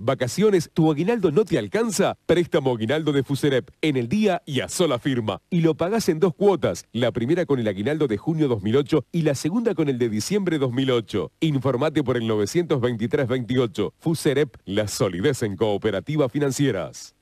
vacaciones, tu aguinaldo no te alcanza, préstamo aguinaldo de Fuserep en el día y a sola firma. Y lo pagas en dos cuotas, la primera con el aguinaldo de junio 2008 y la segunda con el de diciembre 2008. Informate por el 923-28. Fuserep, la solidez en cooperativas financieras.